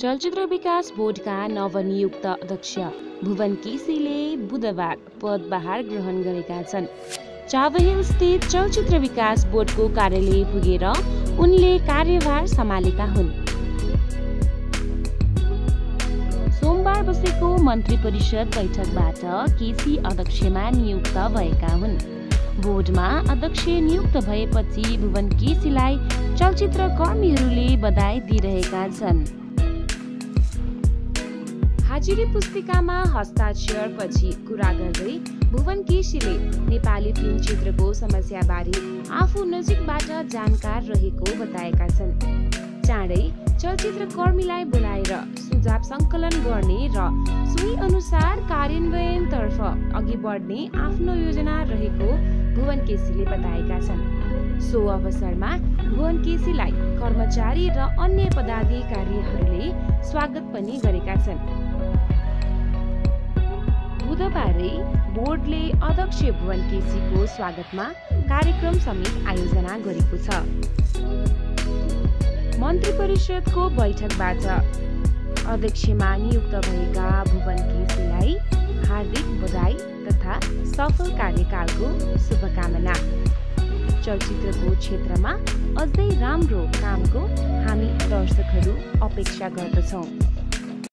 चलचित्र विकास बोर्डका नवनियुक्त अध्यक्ष भुवन केसीले बुधबार पदभार ग्रहण गरेका छन्। चाबहिल स्थित चलचित्र विकास बोर्डको कार्यालय पुगेर उनले कार्यभार सम्हालेका हुन्। सोमबार बसेको मन्त्री परिषद बैठकबाट केसी अध्यक्षमा नियुक्त भएका हुन्। बोर्डमा अध्यक्ष नियुक्त भएपछि भुवन केसीलाई चलचित्र कर्मीहरूले बधाई दिइरहेका छन्। हाजिरी पुस्तिकामा हस्ताक्षरपछि कुरा गर्दै भुवन केसीले नेपाली फिल्म क्षेत्रको समस्याबारे आफू नजिकबाट जानकार रहेको बताएका छन्। चाँडै चलचित्र कर्मीलाई बोलाएर सुझाव सङ्कलन गर्ने र सोही अनुसार कार्यान्वयनतर्फ अघि बढ्ने आफ्नो योजना रहेको भुवन केसीले बताएका छन्। सो अवसरमा भुवन केसीलाई कर्मचारी र अन्य पदाधिकारीहरूले स्वागत पनि गरेका छन्। बुधबारै बोर्डले अध्यक्ष भुवन केसीको स्वागतमा कार्यक्रम समेत आयोजना गरेको छ। मन्त्री परिषदको बैठकबाट अध्यक्षमा नियुक्त भएका भुवन केसीलाई हार्दिक बधाई तथा सफल कार्यकालको शुभकामना। चलचित्रको क्षेत्रमा अझै राम्रो कामको हामी दर्शकहरू अपेक्षा गर्दछौँ।